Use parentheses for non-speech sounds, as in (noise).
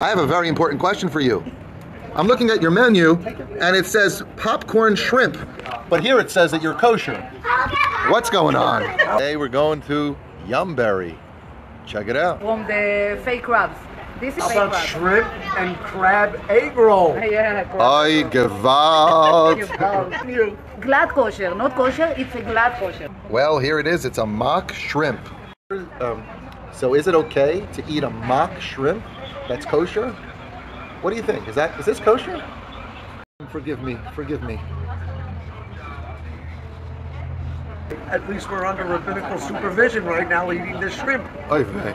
I have a very important question for you. I'm looking at your menu and it says popcorn shrimp, but here it says that you're kosher. What's going on? Today we're going to Yumberry. Check it out. from the fake crabs. This is How fake about crab. shrimp and crab egg roll? (laughs) Yeah, correct. Ay, gewalt. Glatt kosher, not kosher, it's a glatt kosher. Well, here it is. It's a mock shrimp. Um, so is it okay to eat a mock shrimp that's kosher? What do you think? Is that is this kosher? Forgive me. Forgive me. At least we're under rabbinical supervision right now eating this shrimp. Oy vey.